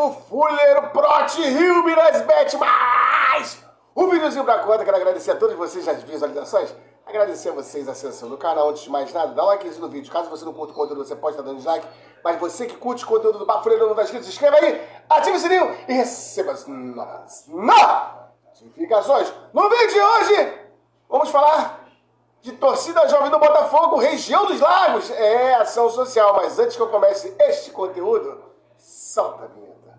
Papo Fuleiro Prote Rio Minas Bet mais um videozinho pra conta. Quero agradecer a todos vocês as visualizações. Agradecer a vocês a acessão do canal. Antes de mais nada, dá um likezinho no vídeo. Caso você não curta o conteúdo, você pode estar dando dislike. Mas você que curte o conteúdo do Papo Fuleiro não está inscrito, se inscreva aí, ative o sininho e receba as novas notificações. No vídeo de hoje, vamos falar de torcida jovem do Botafogo, região dos lagos. É ação social. Mas antes que eu comece este conteúdo, solta a vinheta.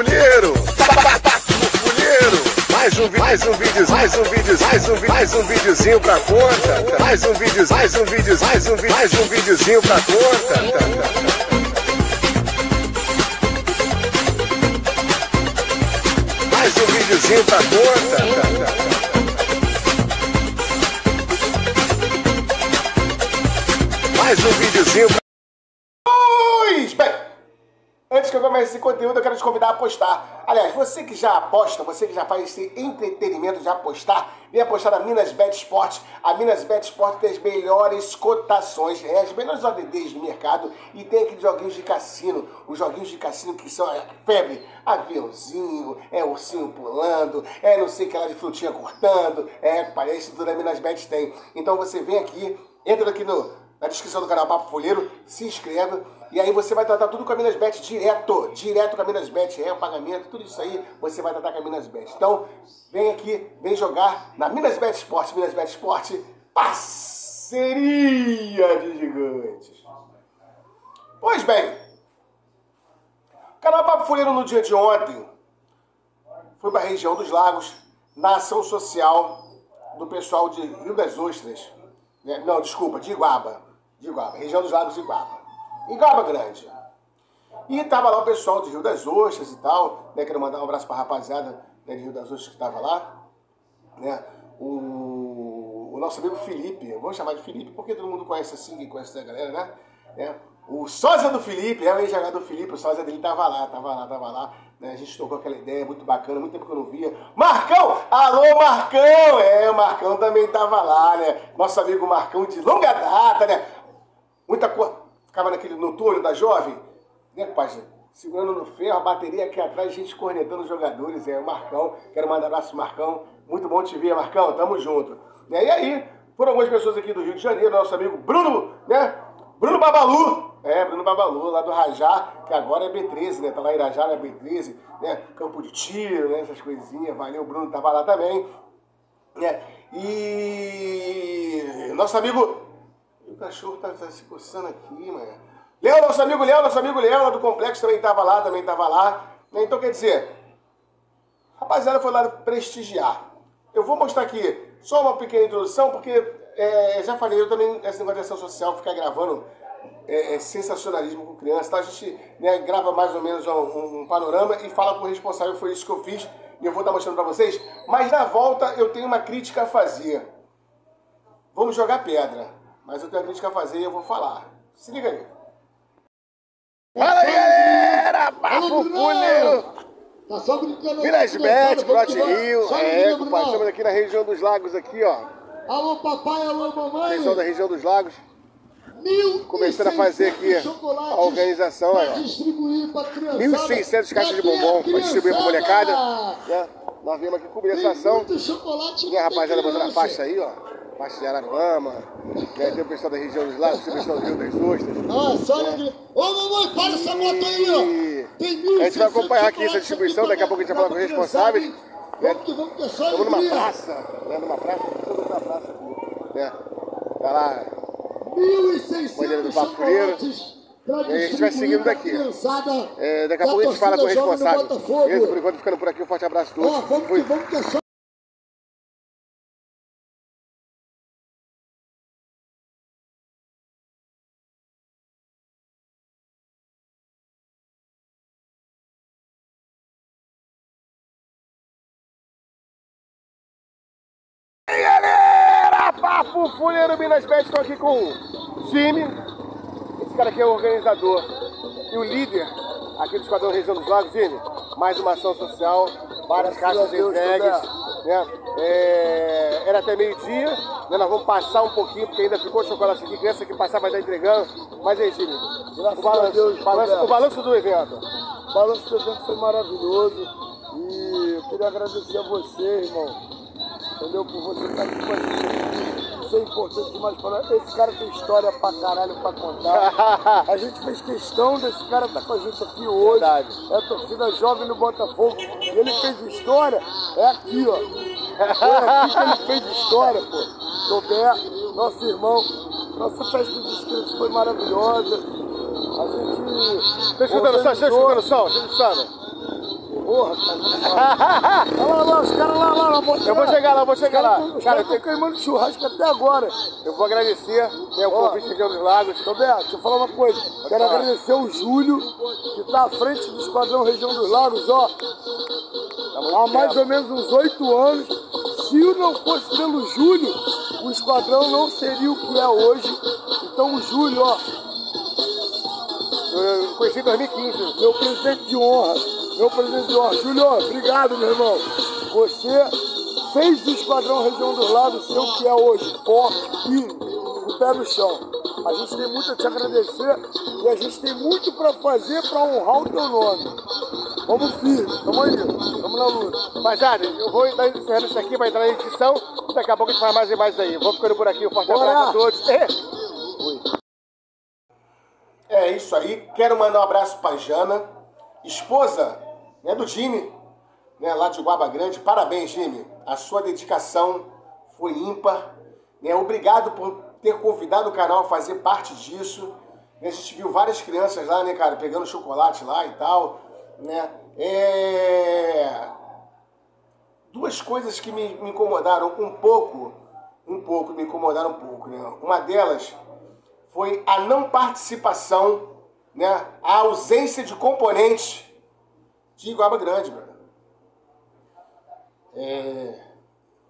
Fuleiro! Fuleiro! Mais um, vi- mais um vídeo, mais um vídeo, mais um, vi- mais um videozinho pra conta. Mais um vídeo, mais um vídeo, mais um, vi- mais um videozinho pra conta. Mais um videozinho pra conta. Mais um videozinho pra Pois bem, comece esse conteúdo, eu quero te convidar a apostar. Aliás, você que já aposta, você que já faz esse entretenimento de apostar, vem apostar na Minas Bet Sport. A Minas Bet Sport tem as melhores cotações, é, as melhores ODDs do mercado e tem aqueles joguinhos de cassino, os joguinhos de cassino que são a febre, aviãozinho, é ursinho pulando, é não sei o que lá de frutinha cortando, é, parece tudo a Minas Bet tem. Então você vem aqui, entra aqui no, na descrição do canal Papo Folheiro, se inscreve e aí você vai tratar tudo com a Minas Bet direto, direto com a Minas Bet, é o pagamento, tudo isso aí você vai tratar com a Minas Bet. Então, vem aqui, vem jogar na Minas Bet Sport, Minas Bet Sport, parceria de gigantes. Pois bem, o canal Papo Folheiro no dia de ontem foi para a região dos lagos, na ação social do pessoal de Rio das Ostras. né? Não, desculpa, de Iguaba. De Iguaba, região dos lagos de Iguaba. Iguaba Grande. E tava lá o pessoal de Rio das Ostras e tal, né? Quero mandar um abraço pra rapaziada né, de Rio das Ostras que tava lá, né? O, o nosso amigo Felipe, eu vou chamar de Felipe porque todo mundo conhece assim, conhece a galera, né? né? O sósia do Felipe, é o ex-jogador do Felipe, o sósia dele tava lá, tava lá, tava lá. Né? A gente trocou aquela ideia muito bacana, muito tempo que eu não via. Marcão! Alô, Marcão! É, o Marcão também tava lá, né? Nosso amigo Marcão de longa data, né? Muita coisa. Ficava naquele noturno da jovem, né, pai? Segurando no ferro, a bateria aqui atrás, gente cornetando os jogadores. É o Marcão. Quero mandar um abraço, Marcão. Muito bom te ver, Marcão. Tamo junto. Né? E aí, foram algumas pessoas aqui do Rio de Janeiro, nosso amigo Bruno, né? Bruno Babalu. É, Bruno Babalu, lá do Rajá, que agora é B13, né? Tá lá em Irajá, né? B13, né? Campo de tiro, né? Essas coisinhas. Valeu, Bruno tava lá também. Né? E nosso amigo cachorro tá, tá se coçando aqui, mano. Léo, nosso amigo Léo, nosso amigo Léo, lá do Complexo, também tava lá, também tava lá. Né? Então, quer dizer, rapaziada foi lá prestigiar. Eu vou mostrar aqui só uma pequena introdução, porque é, já falei, eu também, esse negócio de ação social, ficar gravando é, é sensacionalismo com criança, tá? a gente né, grava mais ou menos um, um panorama e fala com o responsável, foi isso que eu fiz, e eu vou estar mostrando pra vocês. Mas na volta eu tenho uma crítica a fazer. Vamos jogar pedra, mas eu tenho uma crítica a fazer e eu vou falar. Se liga aí. Fala aí, galera! Papo! Fuleiro! Tá só brincando. Minas Bet, Prote Rio. É, compadre, estamos aqui na região dos lagos aqui, ó. Alô, papai, alô, mamãe. Pessoal da região dos lagos. Mil Começando a fazer aqui a organização, pra aí, distribuir pra criançada. 1.600 caixas de bombom pra distribuir pra molecada. Né? Nós viemos aqui cobrir essa ação. Tem a rapaziada botando a faixa aí, ó. Faixa de Araruama. Né? Tem o pessoal da região dos lagos, tem o pessoal do Rio das Ostras. Ah, só alegria. Ô, mamãe, para essa moto aí, ó. Tem A gente vai 1.600 acompanhar aqui essa distribuição, aqui daqui a pouco a gente vai falar com os criançada, responsáveis. Vamos que vamos, que é só Estamos numa praça, né? Numa praça, estamos numa praça aqui. Né? Tá lá, 1.600 Bandeira do Papo E a gente vai seguindo daqui. É, daqui a pouco a gente fala com o responsável. Beleza? Por enquanto ficando por aqui, um forte abraço a todos. Ó, vamos que vamos que é só. Galera, Papo Fuleiro Minas Bet, estou aqui com o Jimmy. Esse cara aqui é o organizador e o líder aqui do Esquadrão Região dos Lagos. Jimmy, mais uma ação social, várias caixas entregues. né? É, era até meio-dia, né? nós vamos passar um pouquinho, porque ainda ficou chocolate aqui, criança que passar vai estar entregando. Mas aí, Jimmy, o balanço, Deus, balanço- o balanço do evento. O balanço do evento foi maravilhoso. E eu queria agradecer a você, irmão. Entendeu? Por você estar aqui com a gente. Isso é importante demais nós. Esse cara tem história pra caralho pra contar. A gente fez questão desse cara estar com a gente aqui hoje. Verdade. É a torcida jovem no Botafogo. E ele fez história, é aqui, ó. Foi aqui que ele fez história, pô. Tobé, nosso irmão. Nossa festa de inscritos foi maravilhosa. A gente. Tá escutando o som? Tá escutando o som? Tá escutando? Porra, cara. Olha lá, lá, os caras lá, lá, lá. Eu vou chegar lá, eu vou chegar lá. Os Cara, caras eu estão queimando churrasco até agora. eu vou agradecer né, o convite aqui dos Lagos. Roberto, deixa eu falar uma coisa. Quero agradecer o Júlio, que está à frente do Esquadrão Região dos Lagos, ó. Há mais ou menos uns oito anos. Se não fosse pelo Júlio, o Esquadrão não seria o que é hoje. Então o Júlio, ó, Eu conheci em 2015. meu presidente de honra, meu presidente de honra. Júlio, obrigado, meu irmão. Você fez do Esquadrão Região dos Lagos ser o que é hoje, forte, com o pé no chão. A gente tem muito a te agradecer e a gente tem muito para fazer para honrar o teu nome. Vamos firme, vamos aí, vamos na luta. Rapaziada, eu vou dar encerrando isso aqui, vai entrar na edição. Daqui a pouco a gente faz mais e mais aí. Vou ficando por aqui. Um forte Bora! abraço a todos. É. É isso aí. Quero mandar um abraço pra Jana, esposa né, do Jimmy, né, lá de Guaba Grande. Parabéns, Jimmy. A sua dedicação foi ímpar. Né? Obrigado por ter convidado o canal a fazer parte disso. Né, A gente viu várias crianças lá, né, cara, pegando chocolate lá e tal. Né? É duas coisas que me, me incomodaram um pouco, um pouco, me incomodaram um pouco, né? Uma delas foi a não participação, né? A ausência de componentes de Iguaba Grande. É,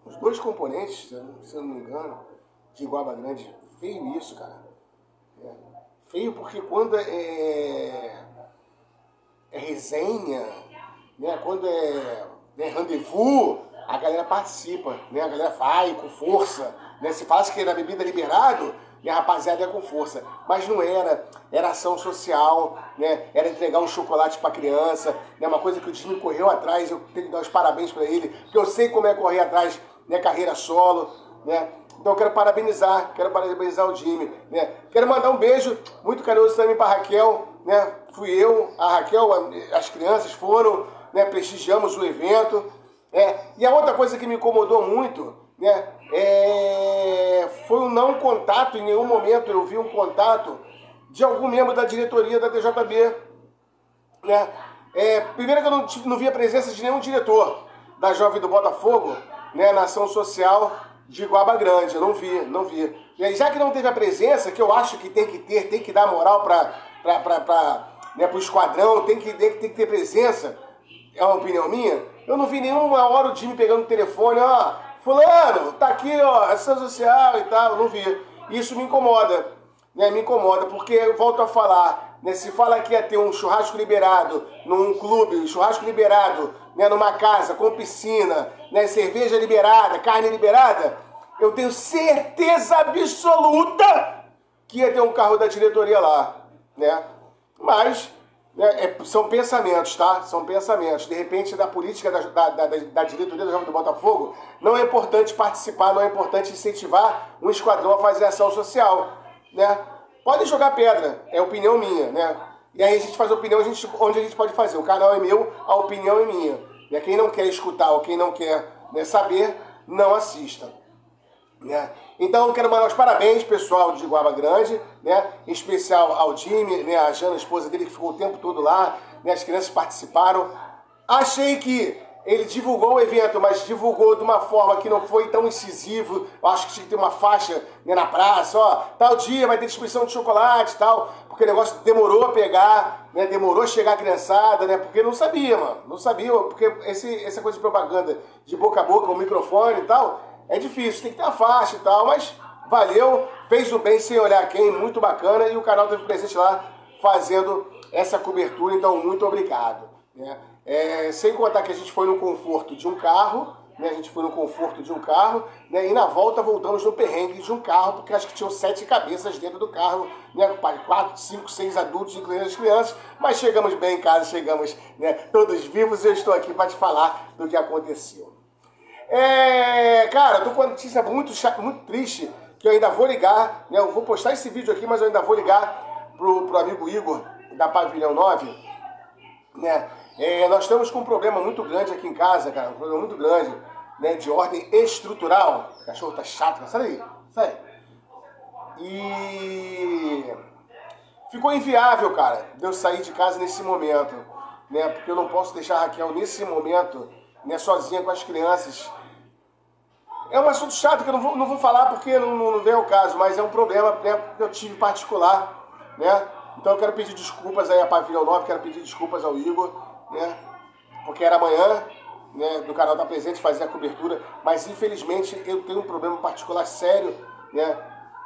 os dois componentes, se eu, não- me engano, de Iguaba Grande, feio isso, cara. É, feio porque quando é, é resenha, né? Quando é, é rendezvous, a galera participa, né? A galera vai com força, né? Se fala que na bebida liberado, e a rapaziada é com força. Mas não era, era ação social, né? Era entregar um chocolate pra criança, né? Uma coisa que o Jimmy correu atrás, eu tenho que dar os parabéns pra ele, porque eu sei como é correr atrás, né? Carreira solo, né? Então eu quero parabenizar, quero parabenizar o Jimmy, né? Quero mandar um beijo muito carinhoso também para Raquel, né? Fui eu, a Raquel, as crianças foram, né? Prestigiamos o evento, né? E a outra coisa que me incomodou muito, né? É... Foi o não contato, em nenhum momento eu vi um contato de algum membro da diretoria da TJB, né? É, primeiro que eu não, não vi a presença de nenhum diretor da Jovem do Botafogo, né, na ação social de Guaba Grande, eu não vi, não vi. E já que não teve a presença, que eu acho que tem que ter, tem que dar moral para né, o esquadrão, tem que, tem, tem que ter presença, é uma opinião minha, eu não vi nenhuma hora o Jimmy pegando o telefone, ó, fulano, tá aqui, ó, ação social e tal, não vi. Isso me incomoda, né, me incomoda, porque eu volto a falar, né, se fala que ia ter um churrasco liberado num clube, churrasco liberado né, numa casa com piscina, né, cerveja liberada, carne liberada, eu tenho certeza absoluta que ia ter um carro da diretoria lá, né? Mas né, é- são pensamentos, tá? São pensamentos. De repente, da política da, da, da, da diretoria do do Botafogo, não é importante participar, não é importante incentivar um esquadrão a fazer ação social, né? Pode jogar pedra, é opinião minha, né? E aí a gente faz opinião a gente, onde a gente pode fazer. O canal é meu, a opinião é minha. Né? Quem não quer escutar ou quem não quer né, saber, não assista. Né? Então eu quero mandar os parabéns, pessoal de Guaba Grande, né? em especial ao Jimmy, né? a Jana, a esposa dele, que ficou o tempo todo lá, né? as crianças participaram. Achei que ele divulgou o evento, mas divulgou de uma forma que não foi tão incisivo. Eu acho que tinha que ter uma faixa né, na praça, ó, tal dia vai ter distribuição de chocolate e tal, porque o negócio demorou a pegar, né? Demorou a chegar a criançada, né? Porque não sabia, mano. Não sabia, porque esse, essa coisa de propaganda de boca a boca, o microfone e tal, é difícil, tem que ter a faixa e tal, mas valeu, fez o bem sem olhar quem, muito bacana, e o canal teve presente lá fazendo essa cobertura, então muito obrigado. Né? É, sem contar que a gente foi no conforto de um carro, né? A gente foi no conforto de um carro, né? E na volta voltamos no perrengue de um carro, porque acho que tinham sete cabeças dentro do carro, né? Quatro, cinco, seis adultos, incluindo as crianças, mas chegamos bem em casa, chegamos né, todos vivos e eu estou aqui para te falar do que aconteceu. É, cara, eu tô com uma notícia muito, muito triste, que eu ainda vou ligar, né? Eu vou postar esse vídeo aqui, mas eu ainda vou ligar pro, pro amigo Igor, da Pavilhão 9, né? É, nós estamos com um problema muito grande aqui em casa, cara, um problema muito grande né, de ordem estrutural. O cachorro tá chato, sai daí, sai. E ficou inviável, cara, de eu sair de casa nesse momento, né? Porque eu não posso deixar a Raquel nesse momento, né, sozinha com as crianças. É um assunto chato que eu não vou, não vou falar porque não, não vem ao caso, mas é um problema né, que eu tive particular, né? Então eu quero pedir desculpas aí a Pavilhão 9, quero pedir desculpas ao Igor, né? Porque era amanhã, né, do canal da Presente fazer a cobertura, mas infelizmente eu tenho um problema particular sério, né,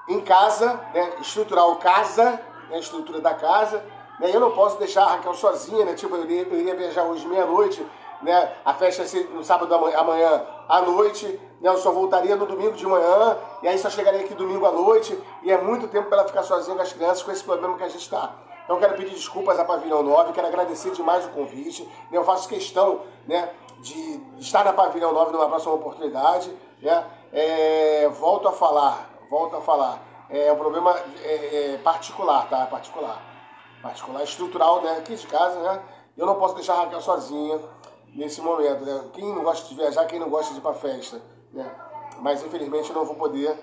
em casa, né, estrutural casa, né, estrutura da casa, né, eu não posso deixar a Raquel sozinha, né, tipo, eu iria, eu iria viajar hoje meia-noite, né, a festa no sábado amanhã à noite, né, eu só voltaria no domingo de manhã, e aí só chegaria aqui domingo à noite, e é muito tempo para ela ficar sozinha com as crianças com esse problema que a gente está. Então quero pedir desculpas à Pavilhão 9, quero agradecer demais o convite, né, eu faço questão, né, de estar na Pavilhão 9 numa próxima oportunidade. Né? É, volto a falar, volto a falar. É um problema é, é, particular, tá? Particular. Particular, estrutural, né? Aqui de casa, né? Eu não posso deixar a Raquel sozinha nesse momento, né? Quem não gosta de viajar, quem não gosta de ir pra festa, né? Mas infelizmente eu não vou poder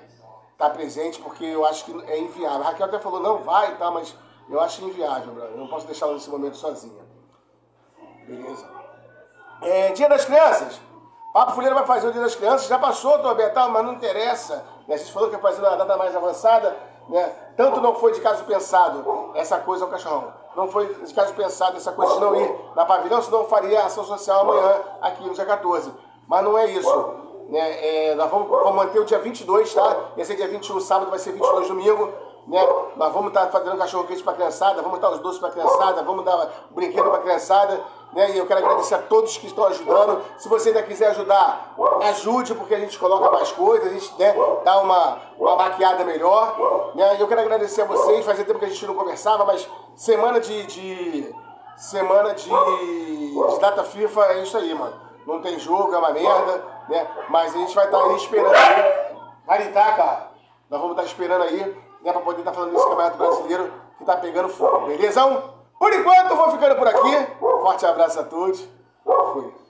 estar presente porque eu acho que é inviável. A Raquel até falou, não vai, tá? Mas eu acho inviável, Eu não posso deixá-la nesse momento sozinha. Beleza? É, dia das Crianças. Papo Fuleiro vai fazer o Dia das Crianças. Já passou, Torbetal, mas não interessa. Né? A gente falou que ia fazer uma data mais avançada. Né? Tanto não foi de caso pensado essa coisa ao cachorrão. Não foi de caso pensado essa coisa de não ir na pavilhão, senão faria ação social amanhã, aqui no dia 14. Mas não é isso. Né? É, nós vamos, vamos manter o dia 22, tá? Ia ser dia 21 sábado, vai ser 22 domingo. Né? Vamos estar fazendo cachorro quente para a criançada, vamos dar os doces para a criançada, vamos dar brinquedo para a criançada. Né? E eu quero agradecer a todos que estão ajudando. Se você ainda quiser ajudar, ajude, porque a gente coloca mais coisas, a gente né, dá uma, uma maquiada melhor. Né? E eu quero agradecer a vocês, fazia tempo que a gente não conversava, mas semana de. de semana de, de data FIFA é isso aí, mano. Não tem jogo, é uma merda, né? Mas a gente vai estar aí esperando. Maritá, cara. Nós vamos estar esperando aí, né, pra poder estar falando desse campeonato brasileiro que tá pegando fogo, beleza? Por enquanto, eu vou ficando por aqui. Forte abraço a todos. Fui.